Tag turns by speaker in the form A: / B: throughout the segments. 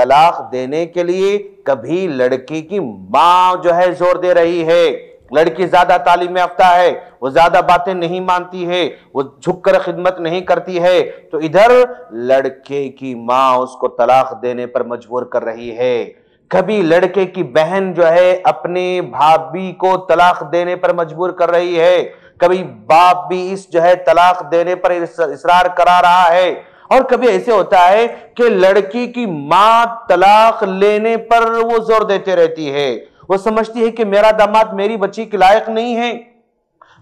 A: तलाक देने के लिए कभी लड़की की माँ जो है ज़ोर दे रही है। लड़की ज़्यादा तालीम याफ्ता है, वो ज़्यादा बातें नहीं मानती है, वो झुककर खिदमत नहीं करती है तो इधर लड़के की माँ उसको तलाक देने पर मजबूर कर रही है। कभी लड़के की बहन जो है अपने भाभी को तलाक देने पर मजबूर कर रही है। कभी बाप भी इस जो है तलाक देने पर इसरार करा रहा है। और कभी ऐसे होता है कि लड़की की माँ तलाक लेने पर वो ज़ोर देते रहती है। वो समझती है कि मेरा दामाद मेरी बच्ची के लायक नहीं है।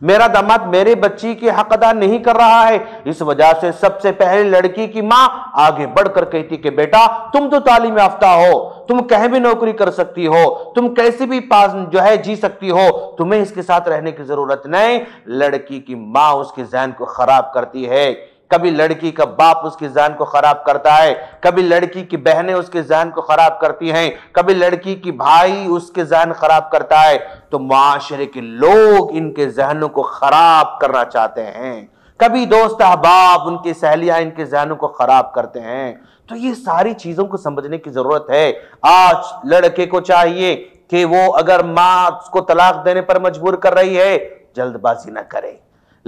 A: मेरा दामाद मेरे बच्ची की हक अदा नहीं कर रहा है। इस वजह से सबसे पहले लड़की की माँ आगे बढ़कर कहती कि बेटा, तुम तो तालीम याफ्ता हो, तुम कह भी नौकरी कर सकती हो, तुम कैसे भी पास जो है जी सकती हो, तुम्हें इसके साथ रहने की ज़रूरत नहीं। लड़की की माँ उसके जहन को खराब करती है। कभी लड़की का बाप उसकी जान को खराब करता है, कभी लड़की की बहनें उसके जान को खराब करती हैं, कभी लड़की की भाई उसके जहन खराब करता है तो माशरे के लोग इनके जहनों को खराब करना चाहते हैं। कभी दोस्त अहबाब उनकी सहेलियाँ इनके जहनों को खराब करते हैं। तो ये सारी चीज़ों को समझने की ज़रूरत है। आज लड़के को चाहिए कि वो अगर माँ उसको तलाक देने पर मजबूर कर रही है, जल्दबाजी ना करे।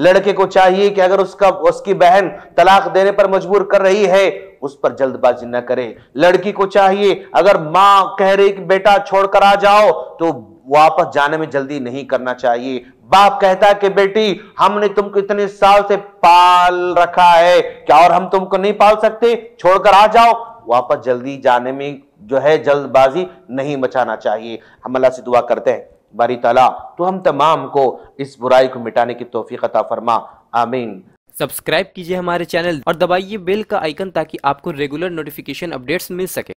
A: लड़के को चाहिए कि अगर उसका, उसकी बहन तलाक देने पर मजबूर कर रही है, उस पर जल्दबाजी न करे। लड़की को चाहिए, अगर माँ कह रही कि बेटा छोड़कर आ जाओ तो वापस जाने में जल्दी नहीं करना चाहिए। बाप कहता है कि बेटी, हमने तुमको इतने साल से पाल रखा है, क्या और हम तुमको नहीं पाल सकते? छोड़कर आ जाओ। वापस जल्दी जाने में जो है जल्दबाजी नहीं मचाना चाहिए। हम अल्लाह से दुआ करते हैं। बारी ताला तो हम तमाम को इस बुराई को मिटाने की तोफ़ी अता फरमा। आमीन।
B: सब्सक्राइब कीजिए हमारे चैनल और दबाइए बेल का आइकन ताकि आपको रेगुलर नोटिफिकेशन अपडेट्स मिल सके।